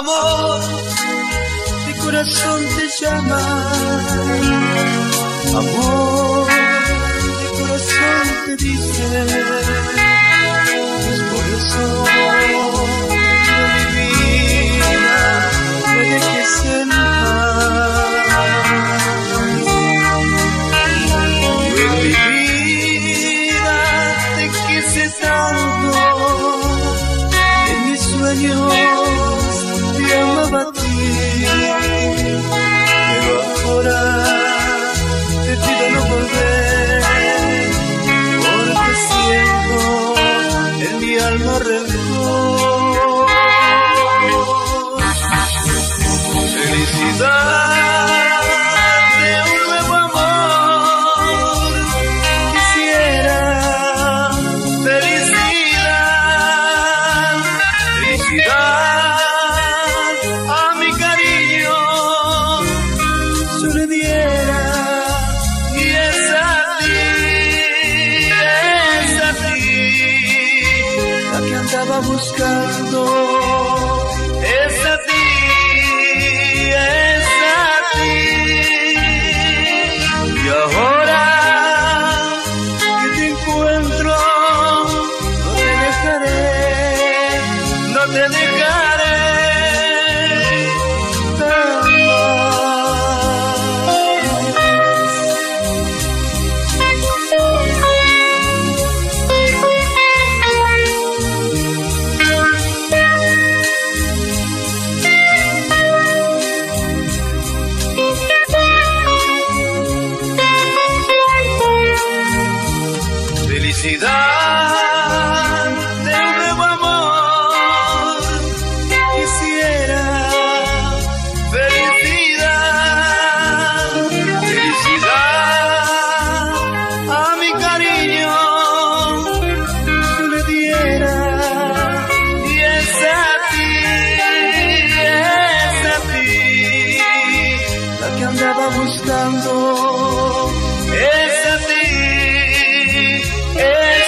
Amor, mi corazón te llama. Amor, mi corazón te dice. Es por eso que mi vida me dejes en paz. En mi vida te quise tanto, andaba buscando, es a ti, es a ti, y ahora que te encuentro, no te dejaré, no te dejaré. Felicidad de un nuevo amor, quisiera felicidad, felicidad a mi cariño, le diera y es a ti, es a ti, la que andaba buscando, es a ti, es